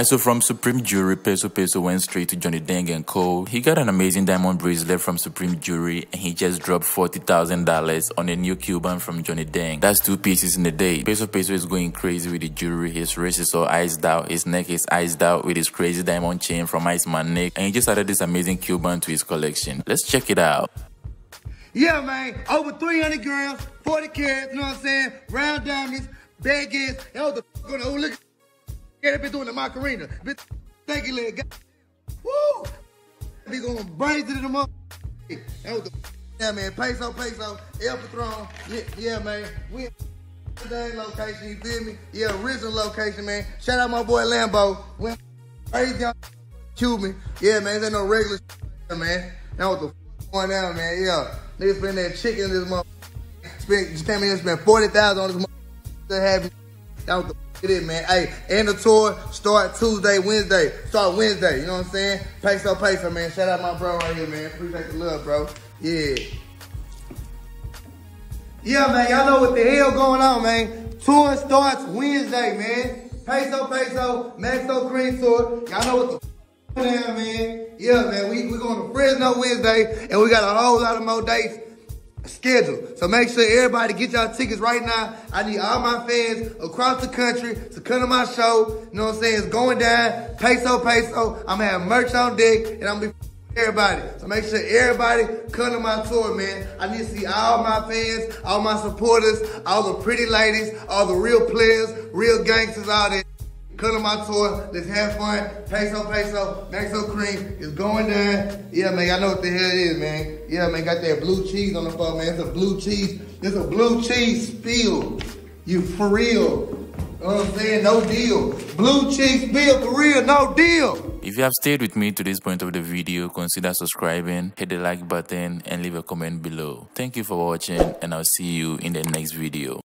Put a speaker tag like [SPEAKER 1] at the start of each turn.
[SPEAKER 1] Saw from Supreme Jewelry, Peso Peso went straight to Johnny Dang and Co. He got an amazing diamond bracelet from Supreme Jewelry and he just dropped $40,000 on a new Cuban from Johnny Dang. That's two pieces in a day. Peso Peso is going crazy with the jewelry. His wrist is all iced out. His neck is iced out with his crazy diamond chain from Iceman Nick. And he just added this amazing Cuban to his collection. Let's check it out.
[SPEAKER 2] Yeah, man. Over 300 grams, 40 carats, you know what I'm saying? Round diamonds. That was the fuck on the, look. Yeah, they been doing the Macarena. Bitch, thank you, leg. Woo! Be going brains into the mother. That was the, yeah, man. Peso, peso, El Patron. Yeah, yeah, man. We in location, you feel me? Yeah, original location, man. Shout out my boy Lambo. Went crazy on Cuban. Yeah, man. There no regular shit, man. That was the going down, man. Yeah. Niggas spend that chicken this mother. Spend, just came in and spent 40000 on this mother. That was the it man. Hey, and the tour start Tuesday, Wednesday. Start Wednesday, you know what I'm saying? Peso, peso, man. Shout out my bro right here, man. Appreciate the love, bro. Yeah. Yeah, man. Y'all know what the hell going on, man. Tour starts Wednesday, man. Peso, peso, Maxo Kream Tour. Y'all know what the down, man. Yeah, man. We we going to Fresno Wednesday, and we got a whole lot of more dates schedule. So make sure everybody get y'all tickets right now. I need all my fans across the country to come to my show. You know what I'm saying? It's going down. Peso, peso. I'm gonna have merch on deck and I'm gonna be everybody. So make sure everybody come to my tour, man. I need to see all my fans, all my supporters, all the pretty ladies, all the real players, real gangsters out there. Come to my tour. Let's have fun. Peso, peso, Maxo Kream is going down. Yeah, man, I know what the hell it is, man. Yeah, man, got that blue cheese on the phone, man. It's a blue cheese. It's a blue cheese spill. You for real. You know what I'm saying? No deal. Blue cheese spill for real, no deal.
[SPEAKER 1] If you have stayed with me to this point of the video, consider subscribing, hit the like button, and leave a comment below. Thank you for watching, and I'll see you in the next video.